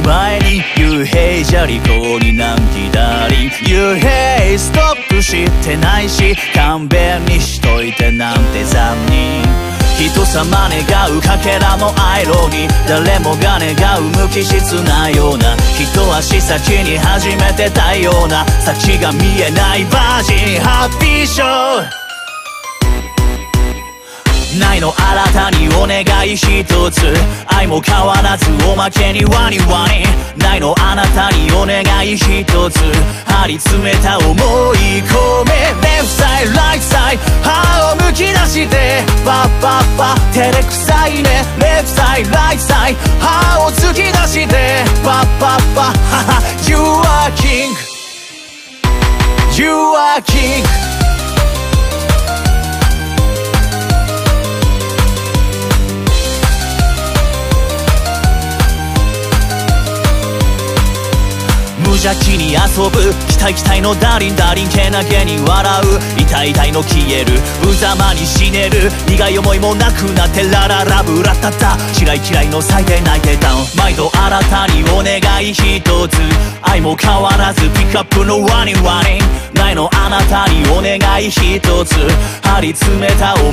前に幽閉じゃリコになんきだり。幽閉ストップしてないし勘弁にしといてなんて残忍人様願うかけらのアイロに誰もが願う無機質なような。一足先に始めてたような。先が見えないバージン。ハッピーショー。ないの新たにお願い一つ。愛も変わらずおまけにワニワニないのあなたにお願い一つ。張り詰めた思い込め。レフサイライトサイ。歯をむき出して。パッパッパ。照れくさいね。レフサイライトサイ。歯を突き出して。パッパッパ。ハハ You are king You are king 邪気に遊ぶ。期待期待のダリンダリンけなげに笑う。痛い痛いの消える。無様に死ねる。苦い思いもなくなってラララブラタタ。嫌い嫌いの最低泣いてた。毎度新たにお願い一つ。愛も変わらずピックアップのワニワニ。ないのあなたにお願い一つ。張り詰めた思い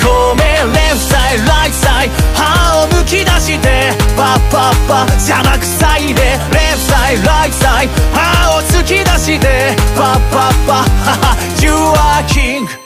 込め。レフサイライトサイ歯をむき出して。パッパッパ。邪魔くさいね。レサイライサイ歯を突き出してパッパッパハハ。You are king.